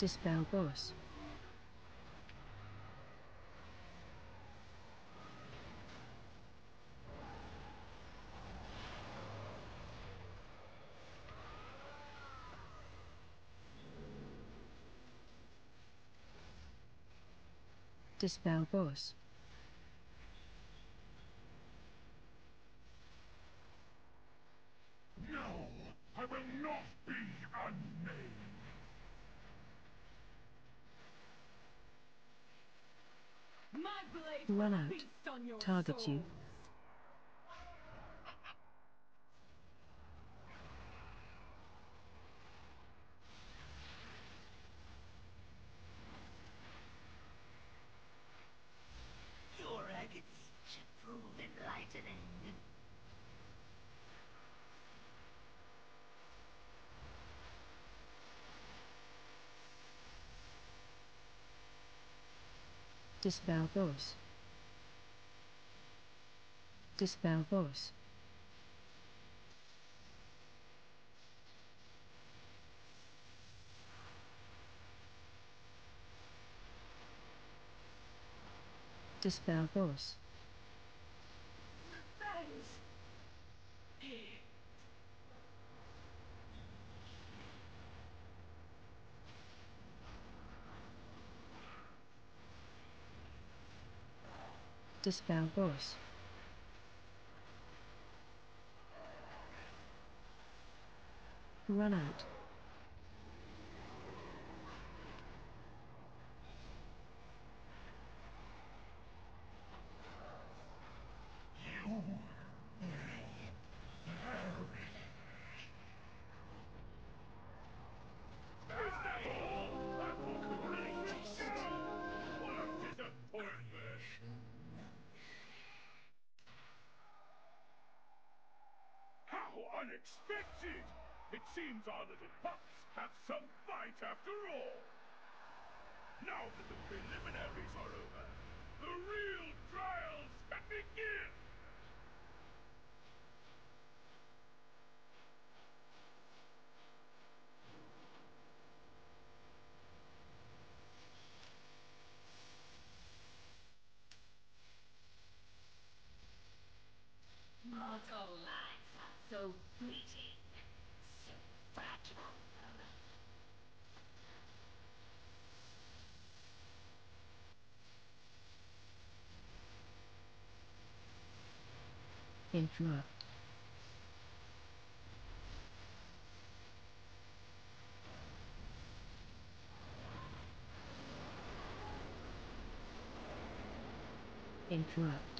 Dispel boss. Dispel boss. No, I will not be unmade. My blade Run out. feast on your Target you. Your should prove enlightening. Dispel boss. Dispel boss. Thanks. Dispel boss. Run out. It seems our little Interrupt. Interrupt.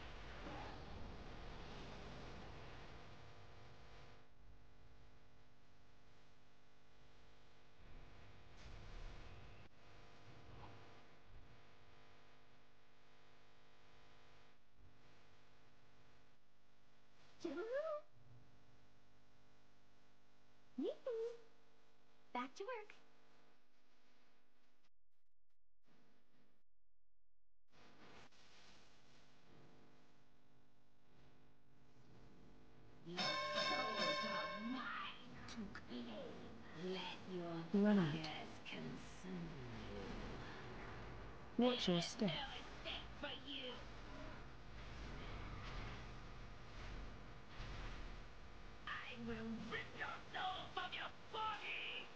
From your body.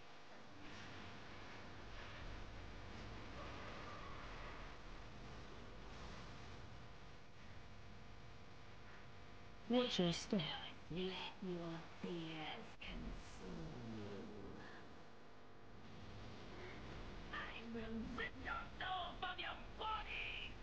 Watch your step. Let your fears consume you. I will rip your soul from your body.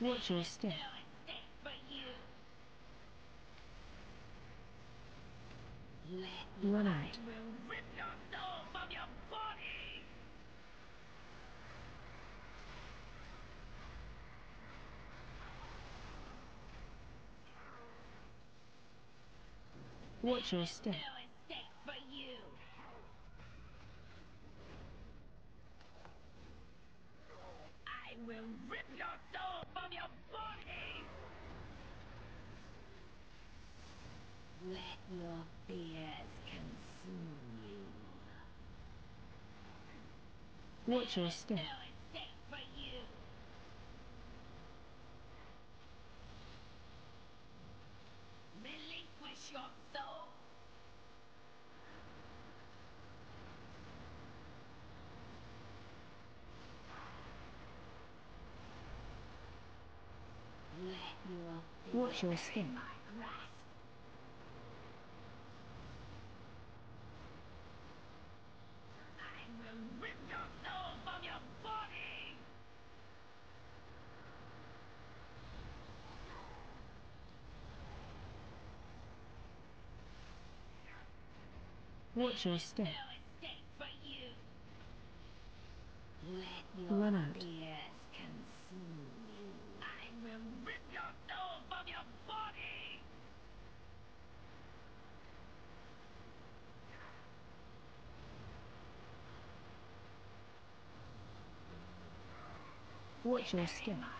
Watch your step. Run out. Watch your step. I will rip your your body. Let your fears consume you. Watch your step. No escape for you. Relinquish your soul. Let your Your. Watch your step. No escape for you. Let your Run out. fears consume you. I will rip your soul from your body. Your step.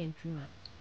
Interrupt. Interrupt. Interrupt.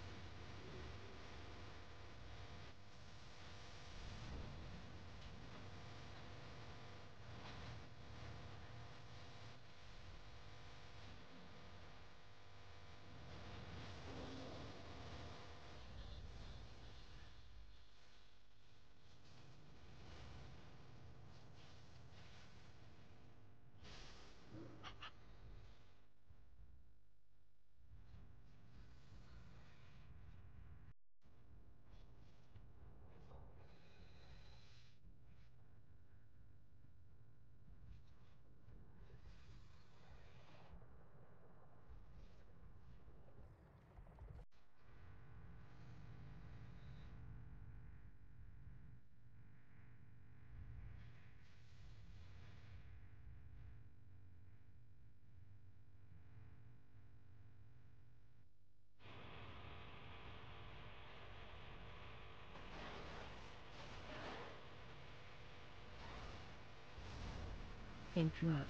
Interrupt.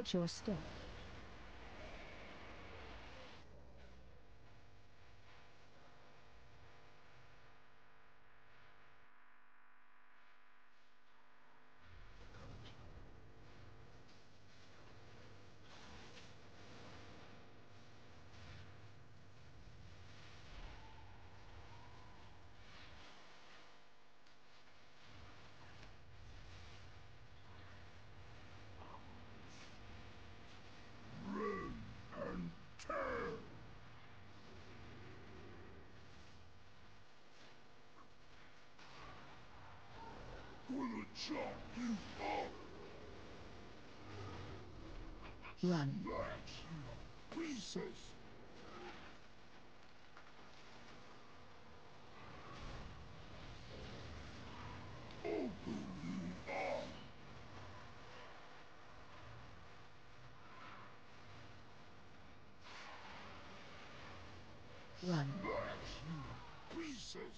Watch your step. and tear. Gonna chop you up. Run. Up. Run. That's your pieces.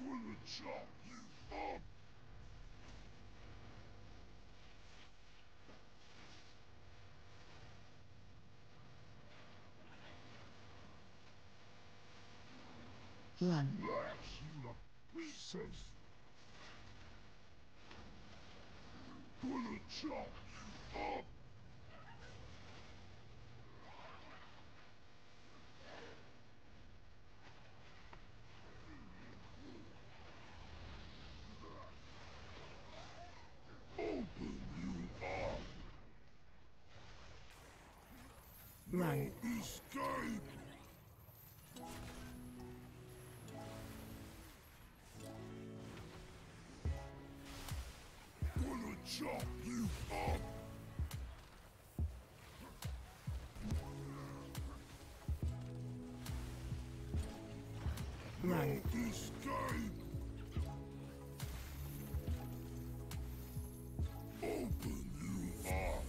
Gonna chop you up. Run. That's your pieces. pieces. Gonna chop up. Chop you up. Run. Escape. Open you up.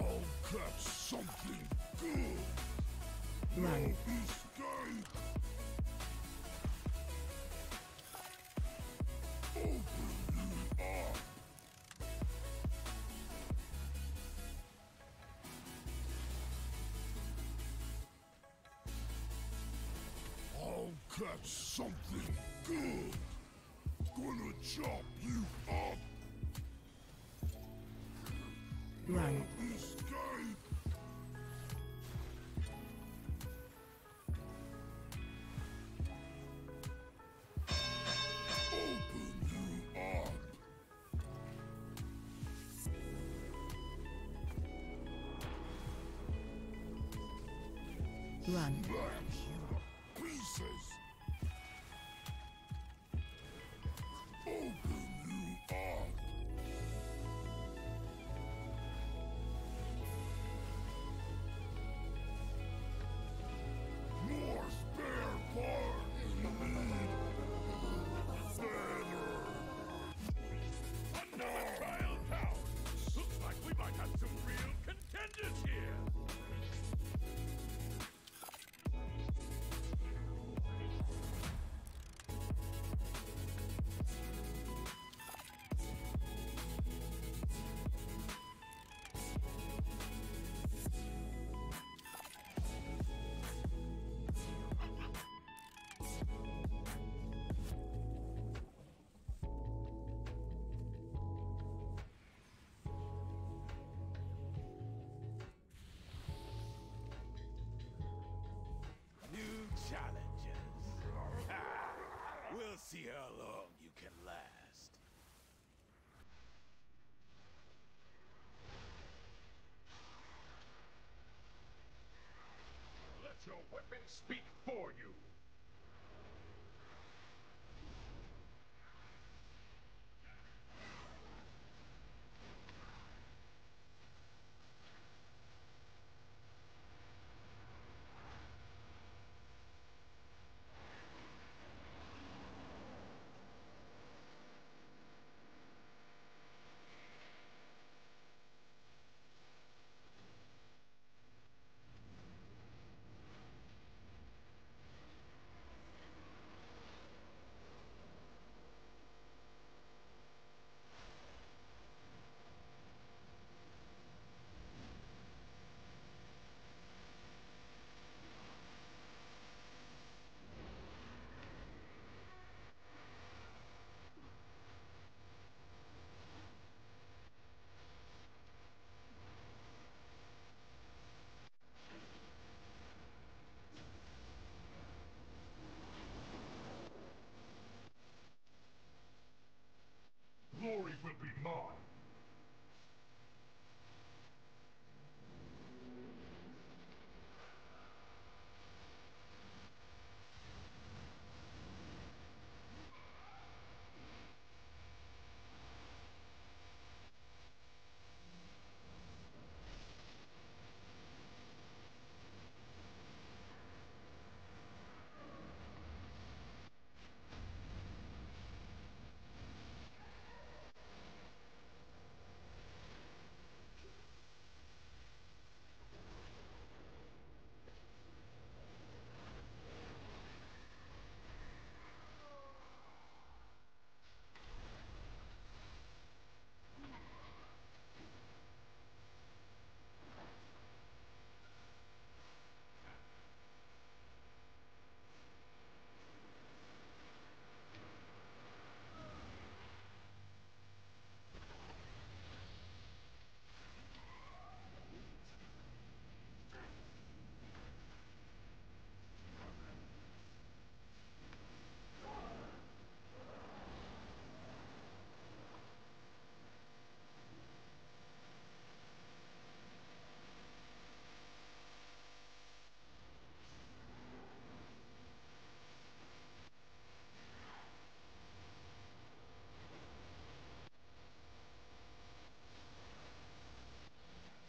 I'll catch something good. Escape. Catch something good. Gonna chop you up. Run. Escape. Open you. Run. See how long you can last. Let your weapon speak for you.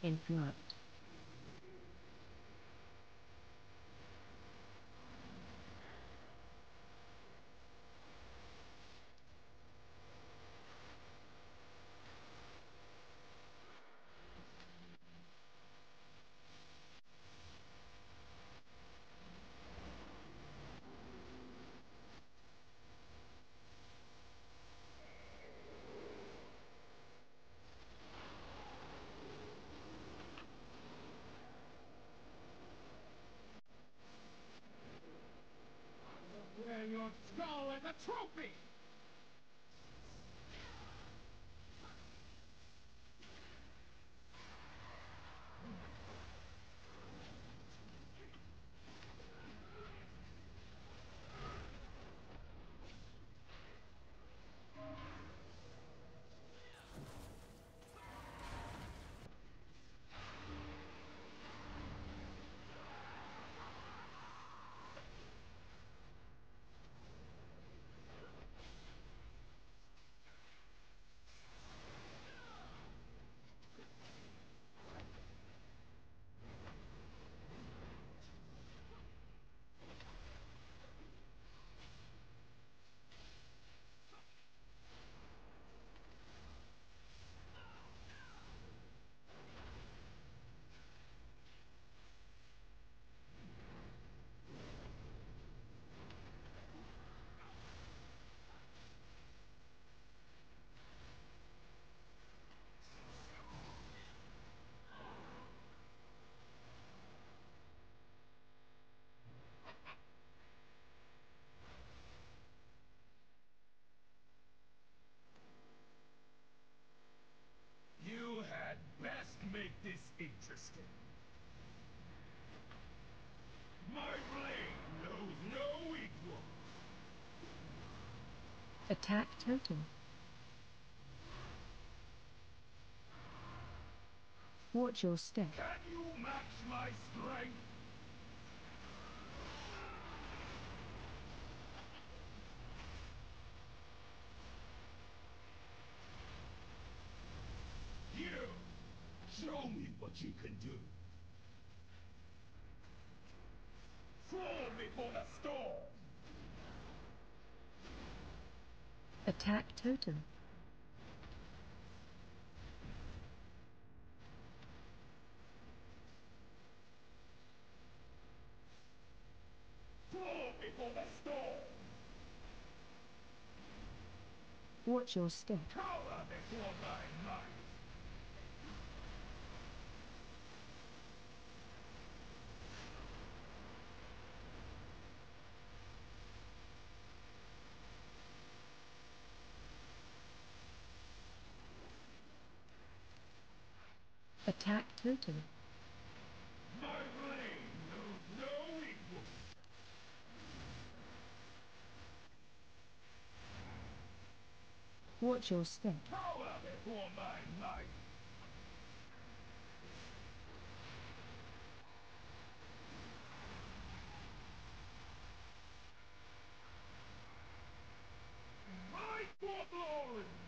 influence trophy! Attack totem. Watch your step. Can you match my strength? You! Show me what you can do. Fall before the storm! Attack totem. Fall before the storm! Watch your step. Cower before my might! Attack totem. Watch your step. For glory!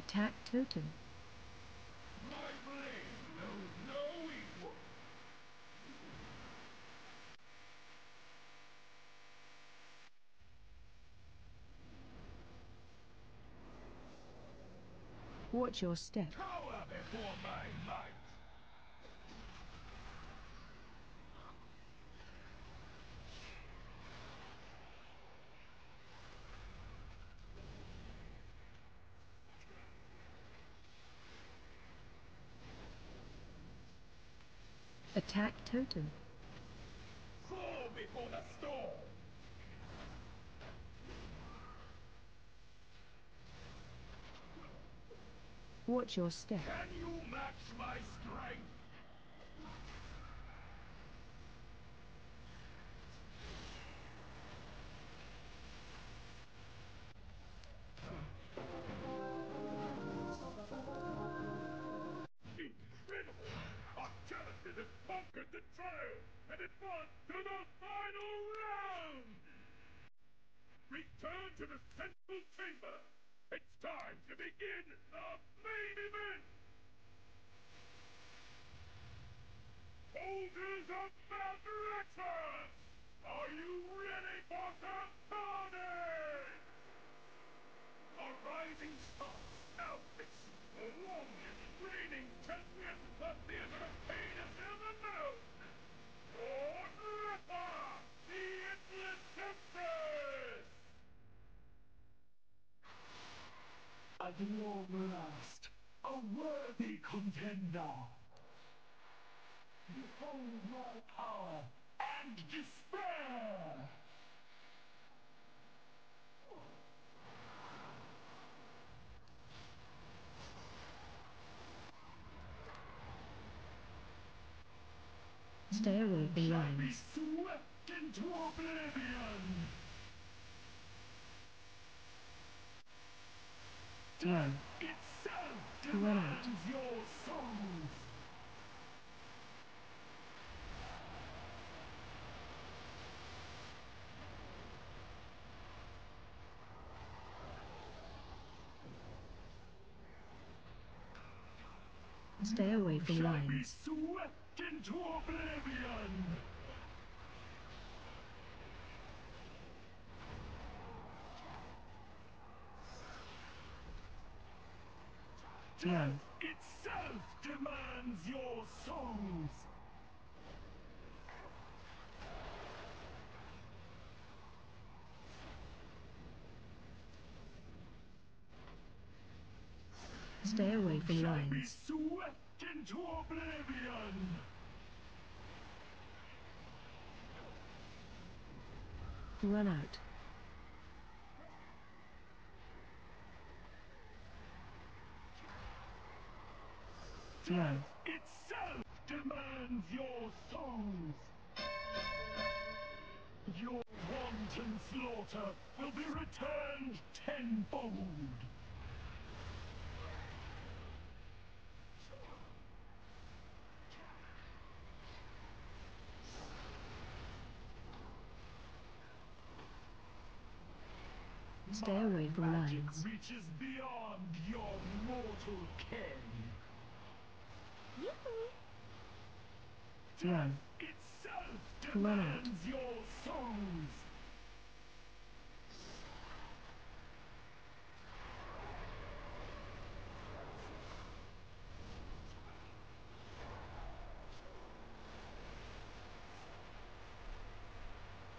Attack totem. Watch your step. Cower before my might! Attack totem. Fall before the storm! Watch your step. Can you match my strength? Last, a worthy contender. Behold my power and despair! Stay away from Shall be swept into oblivion! Throw. Itself Run out. demands your souls! Stay away from lines. Hmm. oblivion! Throw. Itself demands your souls! Stay away from be swept into oblivion! Run out. Itself demands your souls! Your wanton slaughter will be returned tenfold! Stay away from lines. reaches beyond your mortal ken. Throw. Itself Run out. demands your souls!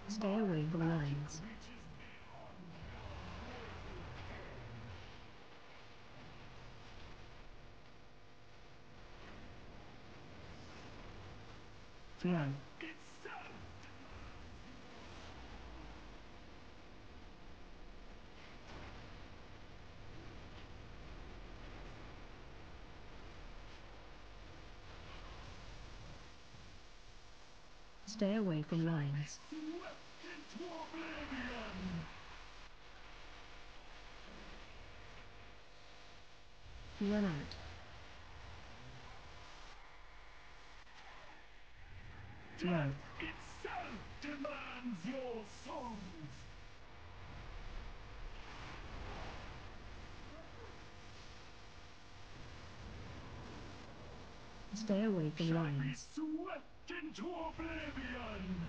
Stay away from lines. Reaches beyond your mortal ken. Stay away from lines. Run out. Itself demands your souls! Stay away from lines. swept into oblivion!